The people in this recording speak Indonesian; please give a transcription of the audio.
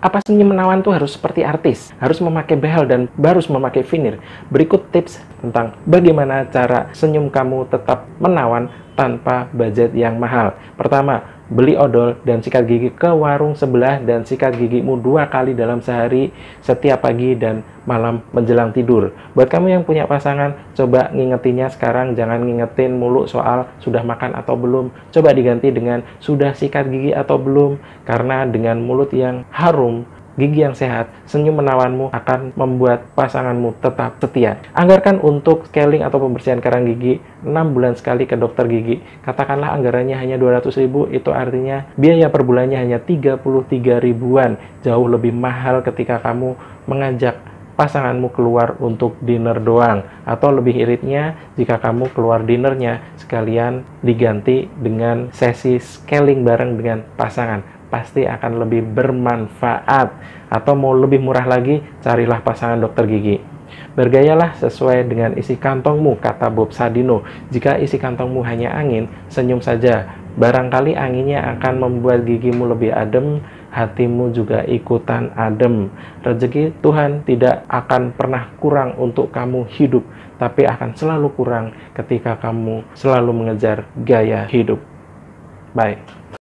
Apa senyum menawan tuh harus seperti artis, harus memakai behel dan harus memakai veneer. Berikut tips tentang bagaimana cara senyum kamu tetap menawan tanpa budget yang mahal. Pertama, beli odol dan sikat gigi ke warung sebelah dan sikat gigimu dua kali dalam sehari setiap pagi dan malam menjelang tidur. Buat kamu yang punya pasangan, coba ngingetinnya sekarang, jangan ngingetin mulu soal sudah makan atau belum. Coba diganti dengan sudah sikat gigi atau belum, karena dengan mulut yang harum gigi yang sehat, senyum menawanmu akan membuat pasanganmu tetap setia. Anggarkan untuk scaling atau pembersihan karang gigi 6 bulan sekali ke dokter gigi. Katakanlah anggarannya hanya 200 ribu, itu artinya biaya per bulannya hanya 33 ribuan. Jauh lebih mahal ketika kamu mengajak pasanganmu keluar untuk dinner doang atau lebih iritnya jika kamu keluar dinernya sekalian diganti dengan sesi scaling bareng dengan pasangan pasti akan lebih bermanfaat. Atau mau lebih murah lagi, carilah pasangan dokter gigi. Bergayalah sesuai dengan isi kantongmu, kata Bob Sadino. Jika isi kantongmu hanya angin, senyum saja. Barangkali anginnya akan membuat gigimu lebih adem, hatimu juga ikutan adem. Rezeki Tuhan tidak akan pernah kurang untuk kamu hidup, tapi akan selalu kurang ketika kamu selalu mengejar gaya hidup. Baik.